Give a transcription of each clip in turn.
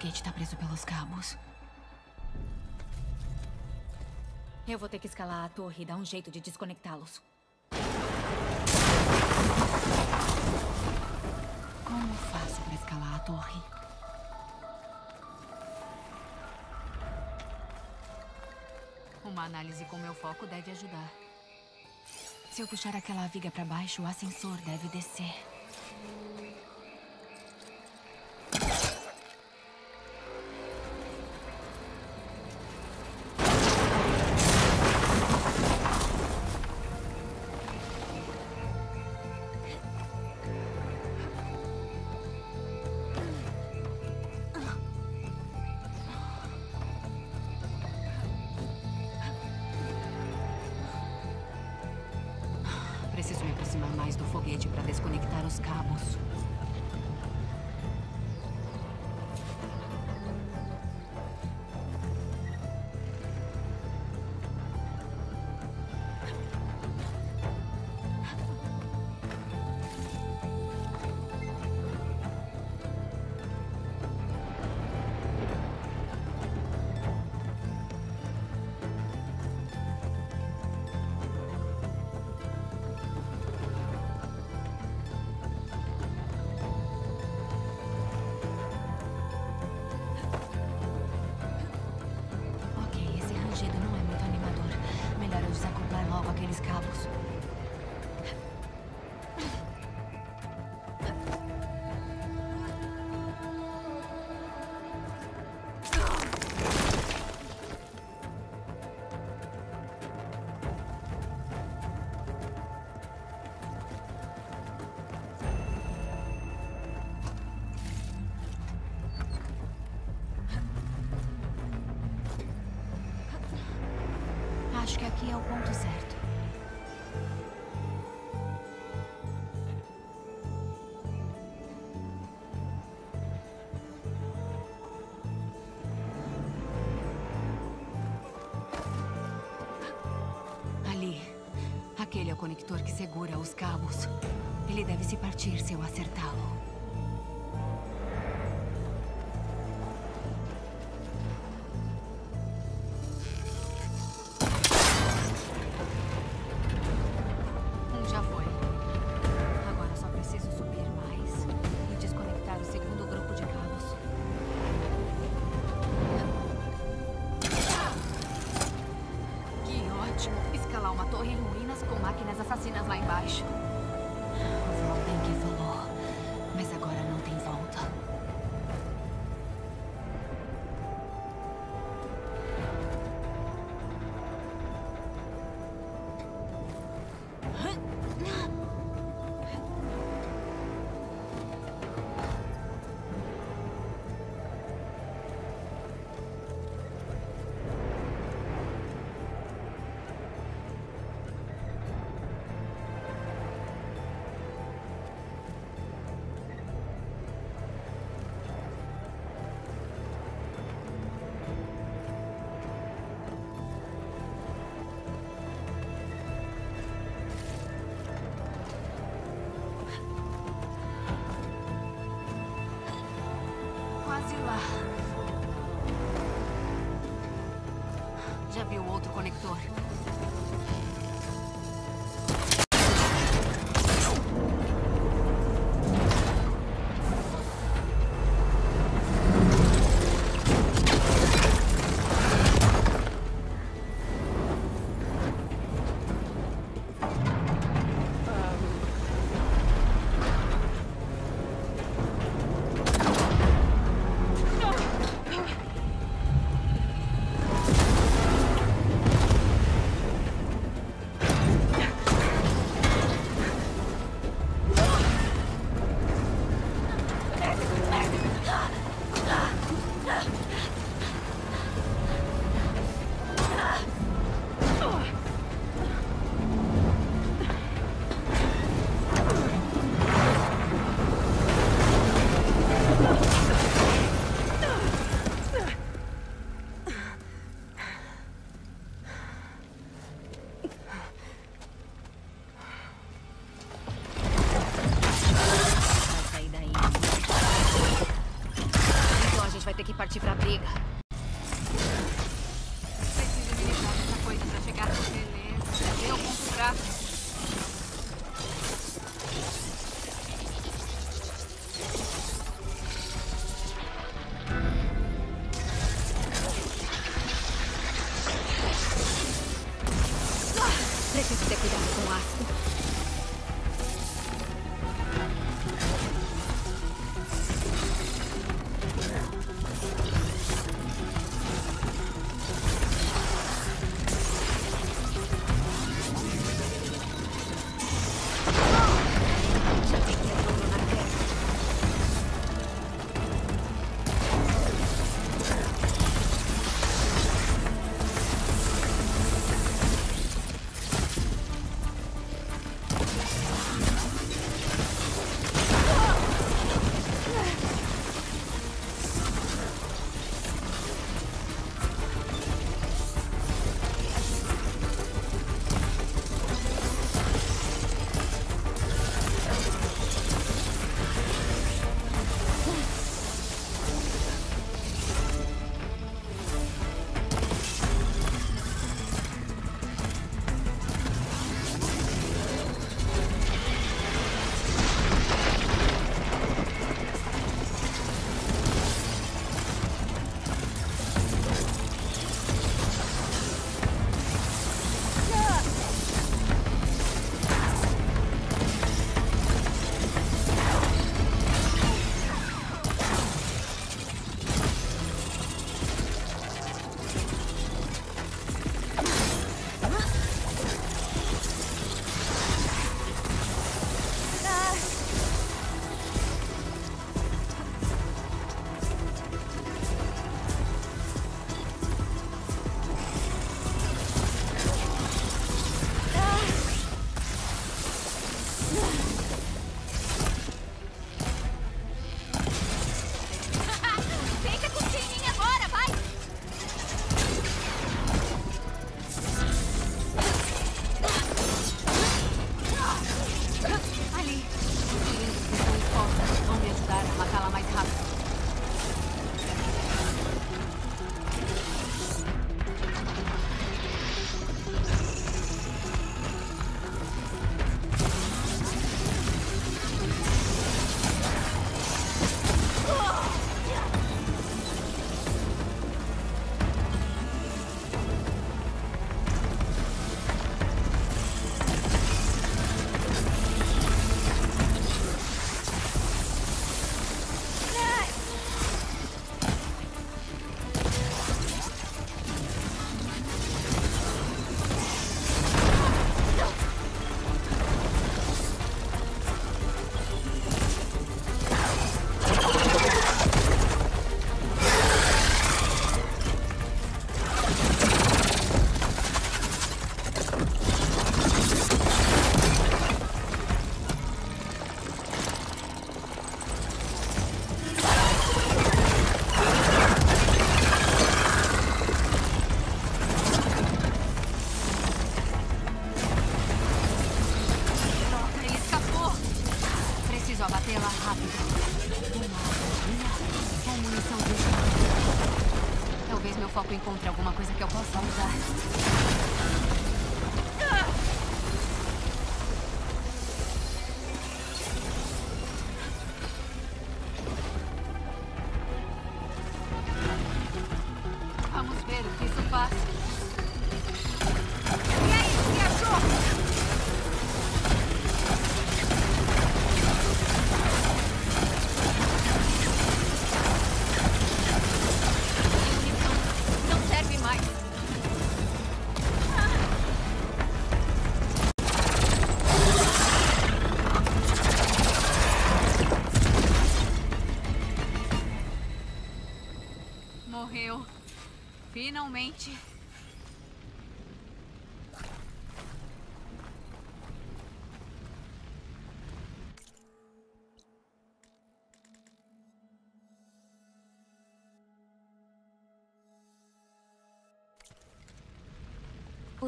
foguete tá preso pelos cabos. Eu vou ter que escalar a torre e dar um jeito de desconectá-los. Como faço para escalar a torre? Uma análise com meu foco deve ajudar. Se eu puxar aquela viga para baixo, o ascensor deve descer. Aqui é o ponto certo. Ali. Aquele é o conector que segura os cabos. Ele deve se partir se eu acertá-lo.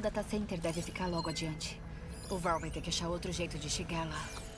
O data center deve ficar logo adiante. O Val vai ter que achar outro jeito de chegar lá.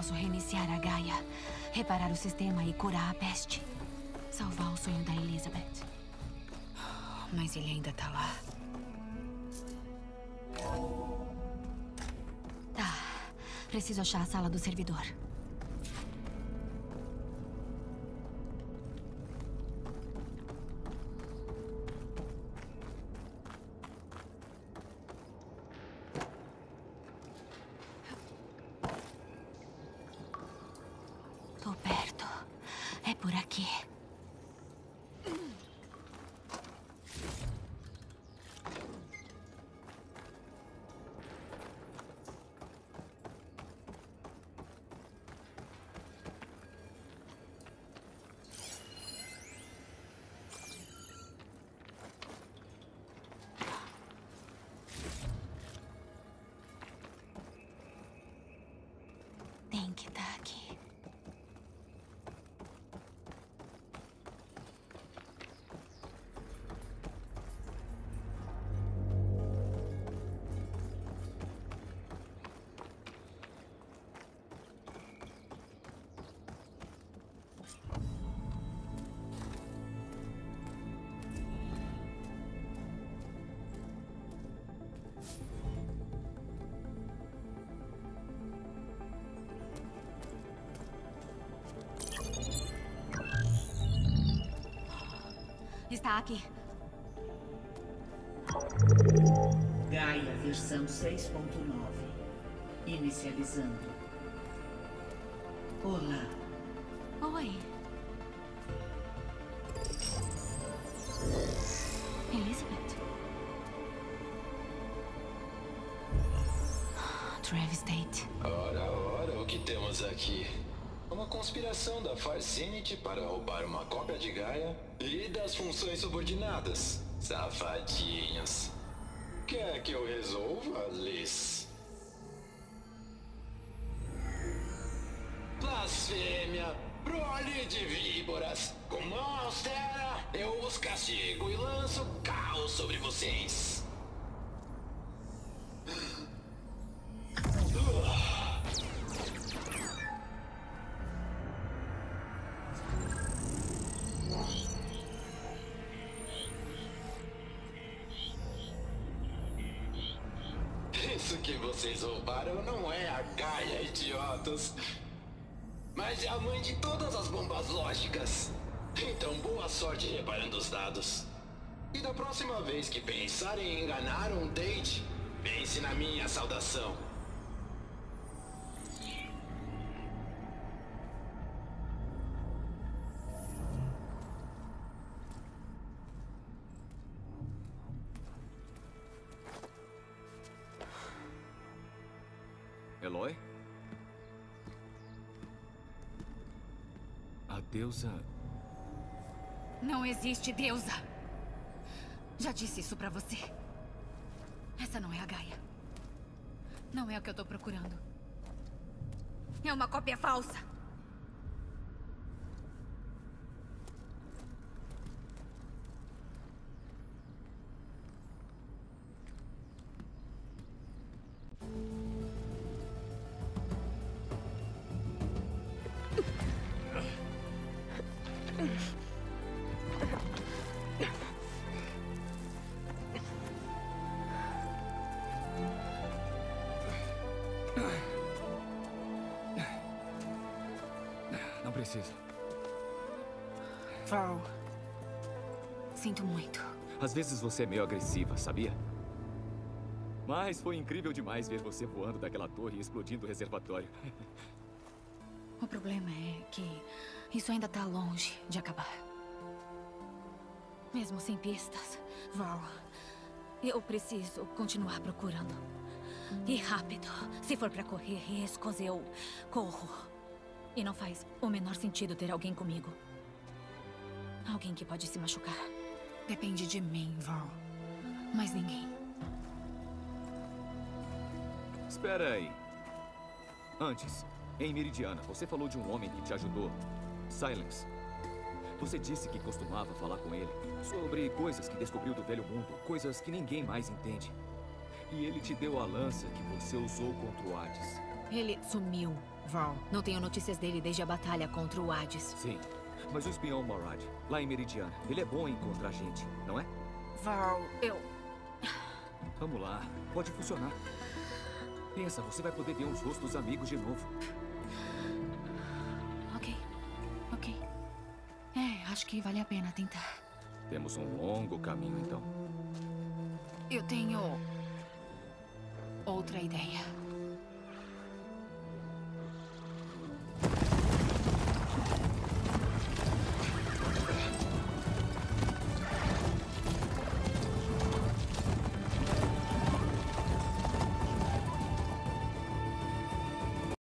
Posso reiniciar a Gaia, reparar o sistema e curar a peste. Salvar o sonho da Elizabeth. Mas ele ainda tá lá. Tá. Preciso achar a sala do servidor. Está aqui. Gaia versão 6.9. Inicializando. Olá. Oi. Elizabeth. Travis Tate. Ora, ora, o que temos aqui? Uma conspiração da Farsinity para roubar uma cópia de Gaia e das funções subordinadas. Safadinhos. Quer que eu resolva, Liz? Blasfêmia! Prole de víboras! Com mão austera, eu os castigo e lanço caos sobre vocês. Vocês roubaram não é a Gaia, idiotas. Mas é a mãe de todas as bombas lógicas. Então, boa sorte reparando os dados. E da próxima vez que pensarem em enganar um date, pense na minha saudação. Deusa. Não existe deusa. Já disse isso pra você. Essa não é a Gaia. Não é o que eu tô procurando. É uma cópia falsa. Val. Sinto muito. Às vezes você é meio agressiva, sabia? Mas foi incrível demais ver você voando daquela torre e explodindo o reservatório. O problema é que isso ainda tá longe de acabar. Mesmo sem pistas, Val, eu preciso continuar procurando. E rápido. Se for pra correr riscos, eu corro. E não faz o menor sentido ter alguém comigo. Alguém que pode se machucar. Depende de mim, Val. Mais ninguém. Espera aí. Antes, em Meridiana, você falou de um homem que te ajudou. Silence. Você disse que costumava falar com ele sobre coisas que descobriu do velho mundo, coisas que ninguém mais entende. E ele te deu a lança que você usou contra o Hades. Ele sumiu, Val, não tenho notícias dele desde a batalha contra o Hades. Sim, mas o espião Morad, lá em Meridiana, ele é bom em encontrar gente, não é? Val, eu... Vamos lá, pode funcionar. Pensa, você vai poder ver os rostos amigos de novo. Ok, ok. É, acho que vale a pena tentar. Temos um longo caminho, então. Eu tenho... outra ideia.